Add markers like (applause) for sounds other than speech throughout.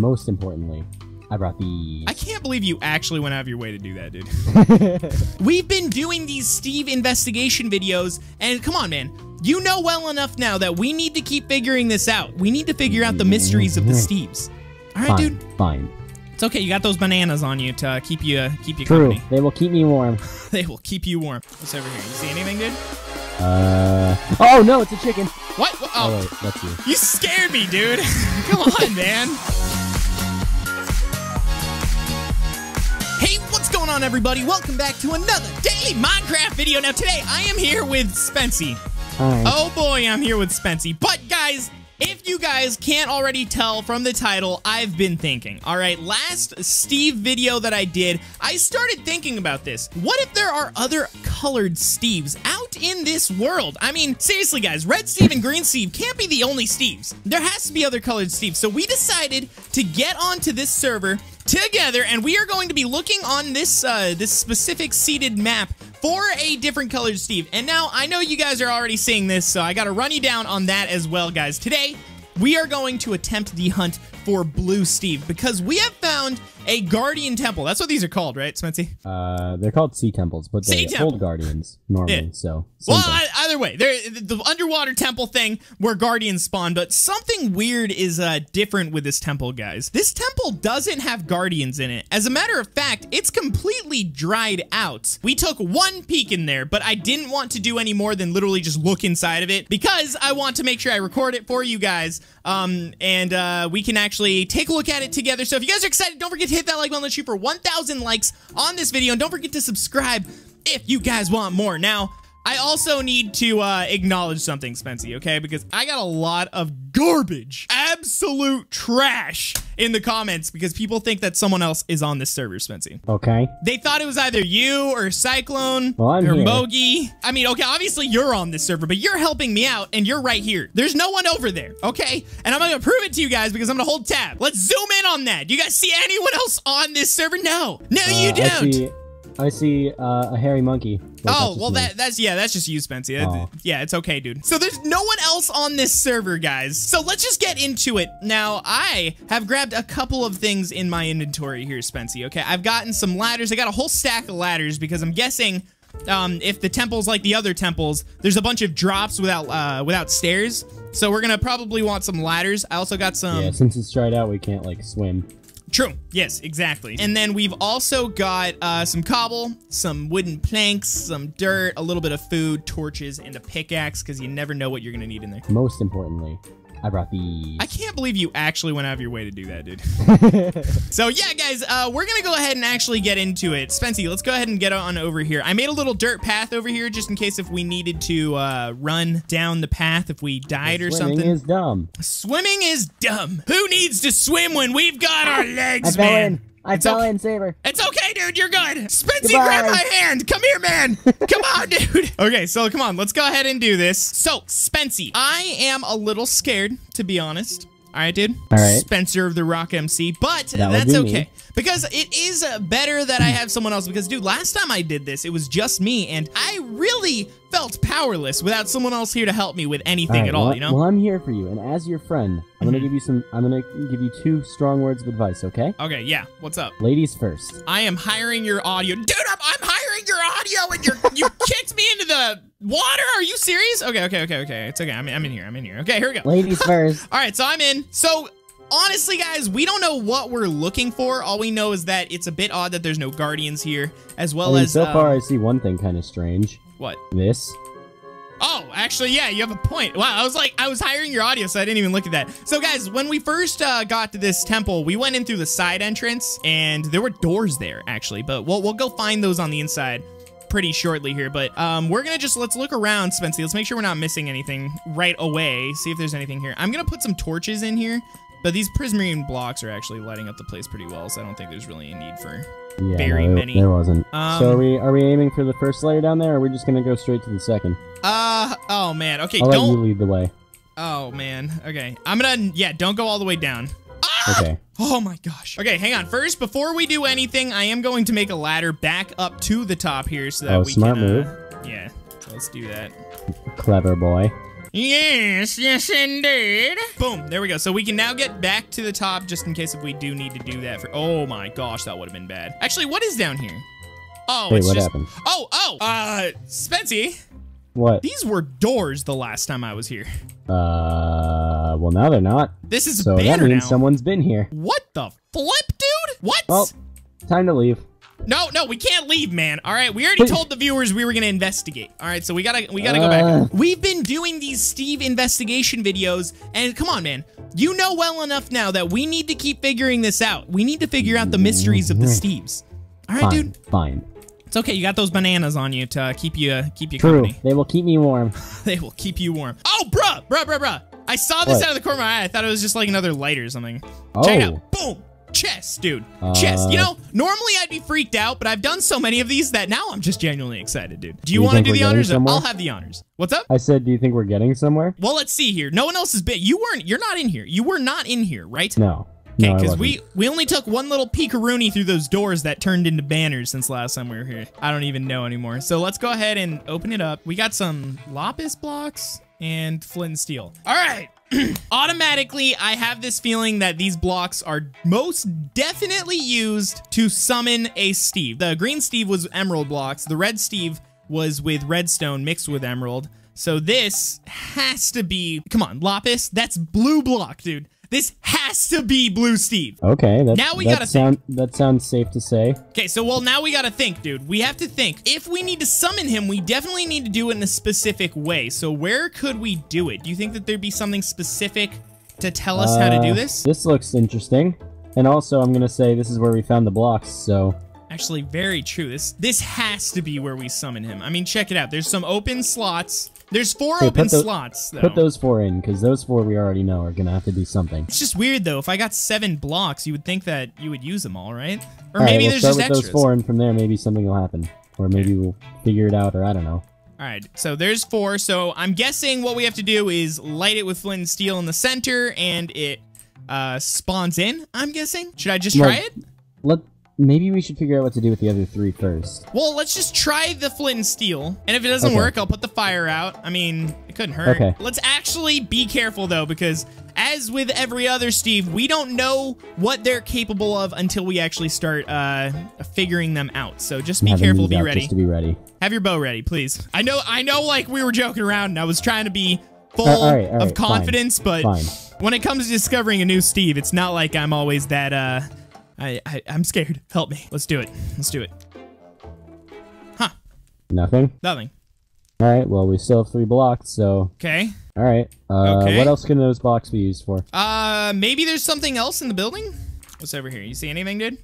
Most importantly, I brought these. I can't believe you actually went out of your way to do that, dude. (laughs) We've been doing these Steve investigation videos, and come on, man. You know well enough now that we need to keep figuring this out. We need to figure out the mysteries of the Steves. All right, fine, dude. Fine. It's okay. You got those bananas on you to uh, keep you uh, keep you True. company. They will keep me warm. (laughs) They will keep you warm. What's over here? You see anything, dude? Uh. Oh no, it's a chicken. What? What? Oh, Oh, wait, that's you. you scared me, dude. (laughs) Come on, man. Going on, everybody? Welcome back to another daily Minecraft video. Now, today I am here with Spency. Hi. Oh boy, I'm here with Spency. But guys, if you guys can't already tell from the title, I've been thinking. All right, last Steve video that I did, I started thinking about this. What if there are other colored Steves out in this world? I mean, seriously guys, Red Steve and Green Steve can't be the only Steves. There has to be other colored Steves. So we decided to get onto this server together and we are going to be looking on this uh, this specific seeded map for a different colored Steve. And now I know you guys are already seeing this, so I got to run you down on that as well, guys. Today, we are going to attempt the hunt for Blue Steve because we have found a Guardian Temple. That's what these are called, right, Spency? Uh, they're called sea temples, but Sea they temple. hold guardians normally. Yeah. So. Well. I, either way, there the underwater temple thing where guardians spawn, but something weird is uh, different with this temple, guys. This temple doesn't have guardians in it. As a matter of fact, it's completely dried out. We took one peek in there, but I didn't want to do any more than literally just look inside of it because I want to make sure I record it for you guys. Um, and uh, we can actually take a look at it together. So if you guys are excited, don't forget to hit that like button. Let's shoot for 1,000 likes on this video, and don't forget to subscribe if you guys want more. Now. I also need to uh, acknowledge something, Spency, okay? Because I got a lot of garbage, absolute trash in the comments because people think that someone else is on this server, Spency. okay. They thought it was either you or Cyclone Well, I'm or here. Mogi. I mean, okay, obviously you're on this server, but you're helping me out and you're right here. There's no one over there, okay? And I'm gonna prove it to you guys because I'm gonna hold tab. Let's zoom in on that. Do you guys see anyone else on this server? No. No, you Uh, don't. I see. Uh, a hairy monkey. Wait, Oh, just well, me. that that's yeah, that's just you, Spency. That- Aw. Yeah, it's okay, dude. So there's no one else on this server, guys. So let's just get into it. Now, I have grabbed a couple of things in my inventory here, Spency. Okay, I've gotten some ladders. I got a whole stack of ladders because I'm guessing um, if the temple's like the other temples, there's a bunch of drops without uh, without stairs. So we're gonna probably want some ladders. I also got some. Yeah, since it's dried out, we can't like swim. True. Yes, exactly. And then we've also got uh, some cobble, some wooden planks, some dirt, a little bit of food, torches, and a pickaxe because you never know what you're going to need in there. Most importantly, I brought these. I can't believe you actually went out of your way to do that, dude. (laughs) so yeah, guys, uh, we're gonna go ahead and actually get into it. Spency, let's go ahead and get on over here. I made a little dirt path over here just in case if we needed to uh, run down the path if we died or something. Swimming is dumb. Swimming is dumb. Who needs to swim when we've got our legs, man? I It's fell okay. in, Saber. It's okay, dude. You're good. Spency, Goodbye. grab my hand. Come here, man. (laughs) Come on, dude. Okay, so come on. Let's go ahead and do this. So, Spency, I am a little scared, to be honest. All right, dude. All right. Spencer of the Rock MC, but That that's be me. okay because it is uh, better that I have someone else. Because, dude, last time I did this, it was just me, and I really felt powerless without someone else here to help me with anything Alright, at all. well, you know. Mm-hmm. Well, I'm here for you, and as your friend, I'm gonna give you some. I'm gonna give you two strong words of advice. Okay? okay, yeah. What's up? Ladies first. I am hiring your audio. Dude, I'm, I'm hiring your audio and you're, you (laughs) kicked me into the water. Are you serious? Okay, okay, okay, okay. It's okay. I'm, I'm in here. I'm in here. Okay, here we go. Ladies (laughs) first. All right, so I'm in. So honestly, guys, we don't know what we're looking for. All we know is that it's a bit odd that there's no guardians here, as I well mean, as so um, far, I see one thing kind of strange. what? This. Oh, actually, yeah, you have a point. Wow, I was like, I was hiring your audio, so I didn't even look at that. So, guys, when we first uh, got to this temple, we went in through the side entrance, and there were doors there, actually. But we'll, we'll go find those on the inside pretty shortly here. But um, we're gonna just let's look around, Spency. Let's make sure we're not missing anything right away. See if there's anything here. I'm gonna put some torches in here. But these prismarine blocks are actually lighting up the place pretty well, so I don't think there's really a need for Yeah, Very no, there, many. There wasn't. Um, so are we are we aiming for the first layer down there, or are we just gonna go straight to the second? Uh, oh man. Okay, I'll let you lead the way. Oh man. Okay, I'm gonna. Yeah, don't go all the way down. Okay. Oh my gosh. Okay, hang on. First, before we do anything, I am going to make a ladder back up to the top here so that Oh, we smart can. move. Uh, yeah. Let's do that. Clever boy. Yes, yes, indeed. Boom. There we go. So we can now get back to the top just in case if we do need to do that for. Oh my gosh, that would have been bad. Actually, what is down here? Oh, Wait, it's what just. happened? Oh, oh. Uh, Spency, What? these were doors the last time I was here. Uh, well, now they're not. This is So a that means now. someone's been here. What the flip, dude? What? Well, time to leave. No, no, we can't leave, man. All right, we already told the viewers we were gonna investigate. All right, so we gotta we gotta go Uh. back. We've been doing these Steve investigation videos, and come on, man. You know well enough now that we need to keep figuring this out. We need to figure out the mysteries of the Steves. All right, Fine, dude. fine. It's okay. You got those bananas on you to keep you keep you True. company. They will keep me warm. (laughs) They will keep you warm. Oh, bruh, bruh, bruh, bruh. I saw this What? out of the corner of my eye. I thought it was just like another light or something. Check it Oh. out. Boom. Chest, dude. Chest. You Uh, know, normally I'd be freaked out, but I've done so many of these that now I'm just genuinely excited, dude. Do you you want to do the honors? Or somewhere? I'll have the honors. What's up? I said, do you think we're getting somewhere? Well, let's see here. No one else has been. You weren't. You're not in here. You were not in here, right? No. Okay, because wasn't. we we only took one little peekaroonie through those doors that turned into banners since last time we were here. I don't even know anymore. So let's go ahead and open it up. We got some lapis blocks and flint and steel. All right. (clears throat) Automatically, I have this feeling that these blocks are most definitely used to summon a Steve. The green Steve was emerald blocks. The red Steve was with redstone mixed with emerald. So this has to be, come on, lapis. That's blue block, dude. This has to be Blue Steve. Okay, that, Now we that gotta sound that sounds safe to say. Okay, so well now we gotta think, dude. We have to think. If we need to summon him, we definitely need to do it in a specific way. So where could we do it? Do you think that there'd be something specific to tell us how to do Uh, this? This looks interesting. And also, I'm gonna say this is where we found the blocks. So Actually, very true. This this has to be where we summon him. I mean, check it out. There's some open slots. There's four open the- slots, though. put those four in, because those four we already know are gonna have to do something. it's just weird though. If I got seven blocks, you would think that you would use them all, right? Or All right, maybe we'll there's start just with extras. those four, and from there maybe something will happen, or maybe we'll figure it out, or I don't know. All right, so there's four. So I'm guessing what we have to do is light it with flint and steel in the center, and it uh, spawns in. I'm guessing. Should I just try Well- it? Let maybe we should figure out what to do with the other three first. Well, let's just try the flint and steel, and if it doesn't Okay. work, I'll put the fire out. I mean, it couldn't hurt. Okay. Let's actually be careful though, because as with every other Steve, we don't know what they're capable of until we actually start uh, figuring them out. So just be Having careful, be ready. Just to be ready. Have your bow ready, please. I know, I know, like we were joking around, and I was trying to be full Uh, all right, all of right, fine, confidence, but fine. when it comes to discovering a new Steve, it's not like I'm always that. uh I, I I'm scared. Help me. Let's do it. Let's do it. Huh? Nothing. Nothing. All right. Well, we still have three blocks, so Okay. all right. Uh, Okay. What else can those blocks be used for? Uh, maybe there's something else in the building. What's over here? You see anything, dude?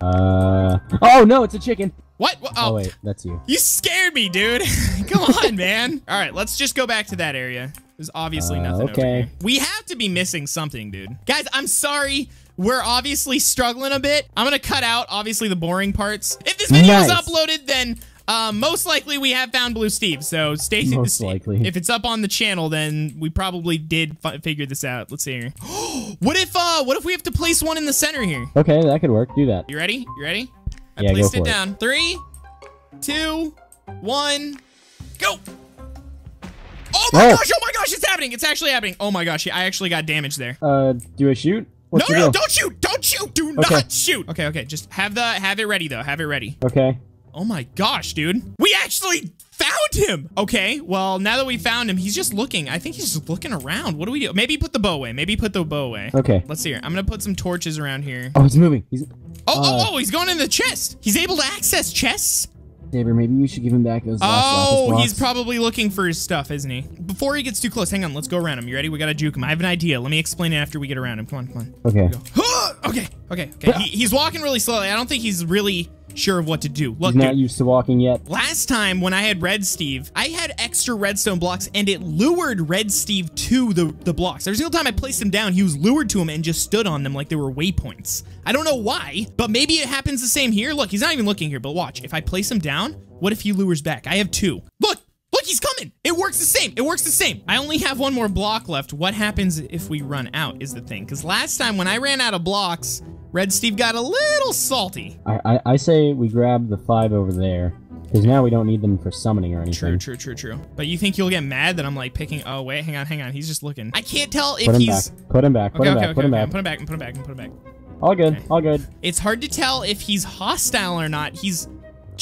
Uh. Oh no, it's a chicken. What? Oh, Oh, wait, that's you. you scared me, dude. (laughs) Come on, man. All right, let's just go back to that area. There's obviously Uh, nothing over okay. We have to be missing something, dude. Guys, I'm sorry. We're obviously struggling a bit. I'm gonna cut out obviously the boring parts. If this video is uploaded, then um, most likely we have found Blue Steve. So stay. Most likely. If it's up on the channel, then we probably did fi- figure this out. Let's see here. (gasps) what if uh, what if we have to place one in the center here? Okay, that could work. Do that. You ready? You ready? I Yeah, placed it it. down. Three, two, one, go. Oh my Oh. gosh! Oh my gosh! It's happening! It's actually happening! Oh my gosh! I actually got damage there. Uh, do I shoot? What's no, no! deal? Don't shoot! Don't shoot! Do Okay. not shoot! Okay, okay. Just have the have it ready though. Have it ready. Okay. Oh my gosh, dude! We actually found him. Okay. Well, now that we found him, he's just looking. I think he's just looking around. What do we do? Maybe put the bow away. Maybe put the bow away. Okay. Let's see here. I'm gonna put some torches around here. Oh, he's moving. He's. Oh, Uh, oh, oh! He's going in the chest. He's able to access chests. Saber, maybe you should give him back those last Oh, he's probably looking for his stuff, isn't he? Before he gets too close, hang on. Let's go around him. You ready? We gotta juke him. I have an idea. Let me explain it after we get around him. Come on, come on. Okay. (gasps) okay, okay, okay. He, he's walking really slowly. I don't think he's really sure of what to do. Look, He's not dude, used to walking yet. last time when I had Red Steve, I had extra redstone blocks and it lured Red Steve to the, the blocks. Every single time I placed him down, he was lured to him and just stood on them like they were waypoints. I don't know why, but maybe it happens the same here. Look, he's not even looking here, but watch. If I place him down, what if he lures back? I have two. Look, look, he's coming. It works the same. It works the same. I only have one more block left. What happens if we run out is the thing. Because last time when I ran out of blocks, Red Steve got a little salty. I, I I say we grab the five over there, Because now we don't need them for summoning or anything. True, true, true, true. But you think you'll get mad that I'm like picking? Oh wait, hang on, hang on. He's just looking. I can't tell if Put him he's. back. Put him back. Put Okay, him okay, back. okay, Put him okay. back. Put him back. Put him back. Put him back. All good. All good. It's hard to tell if he's hostile or not. He's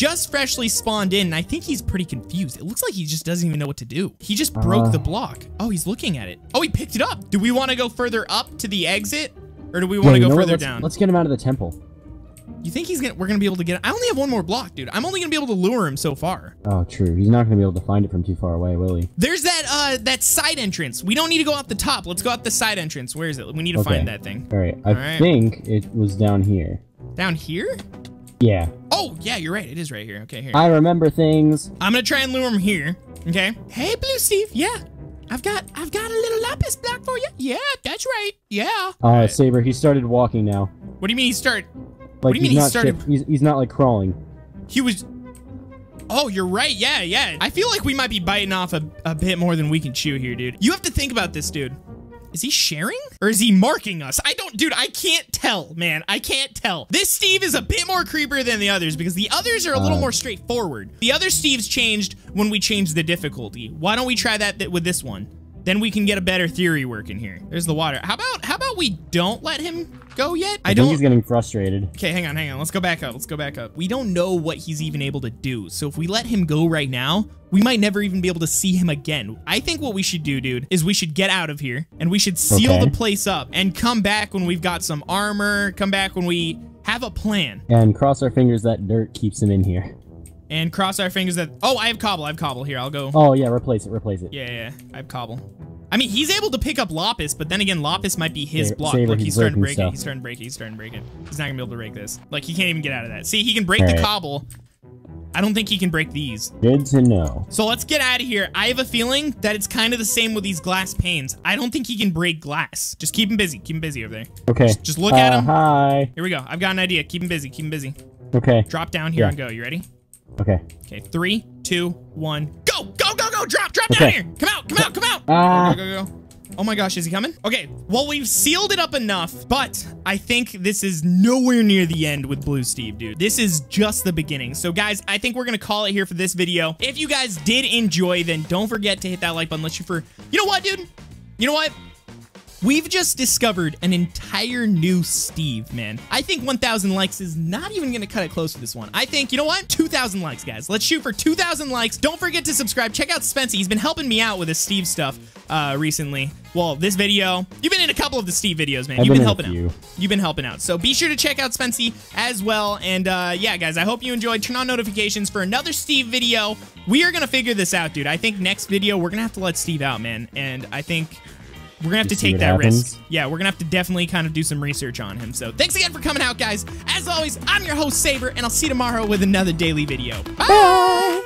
just freshly spawned in, and I think he's pretty confused. It looks like he just doesn't even know what to do. He just broke Uh. the block. Oh, he's looking at it. Oh, he picked it up. Do we want to go further up to the exit, or do we want to Yeah, go further let's, down? Let's get him out of the temple. You think he's gonna? We're gonna be able to get? I only have one more block, dude. I'm only gonna be able to lure him so far. Oh, true. He's not going to be able to find it from too far away, will he? There's that uh that side entrance. We don't need to go out the top. Let's go out the side entrance. Where is it? We need to Okay. find that thing. All right. I All right. think it was down here. Down here? Yeah. Oh, yeah, you're right. It is right here. Okay, here. I remember things. I'm gonna try and lure him here. Okay. Hey, Blue Steve. Yeah, I've got I've got a little lapis block for you. Yeah, that's right. Yeah. Oh, Saber, he started walking now. What do you mean he started? Like do you mean he's he not started- he's, he's not like crawling. He was. Oh, you're right. Yeah, yeah. I feel like we might be biting off a, a bit more than we can chew here, dude. You have to think about this, dude. Is he sharing or is he marking us? I don't, dude, I can't tell, man. I can't tell. This Steve is a bit more creeper than the others because the others are a little Uh. more straightforward. The other Steves changed when we changed the difficulty. Why don't we try that with this one? Then we can get a better theory working here. There's the water. How about we don't let him go yet? I, I, don't he's getting frustrated. Okay, hang on, hang on. Let's go back up. Let's go back up. We don't know what he's even able to do. So if we let him go right now, we might never even be able to see him again. I think what we should do, dude, is we should get out of here and we should seal Okay. the place up and come back when we've got some armor, come back when we have a plan And cross our fingers that dirt keeps him in here. and cross our fingers that Oh, I have cobble. I have cobble here. I'll go. Oh yeah, replace it. Replace it. Yeah, yeah, yeah. I have cobble. I mean, he's able to pick up Lapis, but then again, Lapis might be his block. Look, he's he's starting to break it. He's starting to break it. He's starting to break it. He's not gonna be able to break this. Like, he can't even get out of that. See, he can break the cobble. I don't think he can break these. Good to know. So let's get out of here. I have a feeling that it's kind of the same with these glass panes. I don't think he can break glass. Just keep him busy. Keep him busy over there. Okay. just look at Uh, him. Hi. Here we go. I've got an idea. Keep him busy. Keep him busy. Okay. Drop down here Yeah. and go. You ready? Okay. Okay, three, two, one, go! Go, go, go! Drop, drop down here! Come out, come out, come out! Ah. Go, go, go, go. Oh my gosh, is he coming? Okay, well, we've sealed it up enough, but I think this is nowhere near the end with Blue Steve, dude. This is just the beginning. So, guys, I think we're gonna call it here for this video. If you guys did enjoy, then don't forget to hit that like button. Let's shoot for... You know what, dude? You know what? We've just discovered an entire new Steve, man. I think 1,000 likes is not even gonna cut it close to this one. I think, you know what? 2,000 likes, guys. Let's shoot for 2,000 likes. Don't forget to subscribe. Check out Spency. He's been helping me out with his Steve stuff uh, recently. Well, this video. You've been in a couple of the Steve videos, man. I've You've been been helping out. You've been helping out. So be sure to check out Spency as well. And uh, yeah, guys, I hope you enjoyed. Turn on notifications for another Steve video. We are gonna figure this out, dude. I think next video we're gonna have to let Steve out, man. And I think we're gonna have to take that happens. risk. Yeah, we're gonna have to definitely kind of do some research on him. So thanks again for coming out, guys. As always, I'm your host Saber, and I'll see you tomorrow with another daily video. Bye.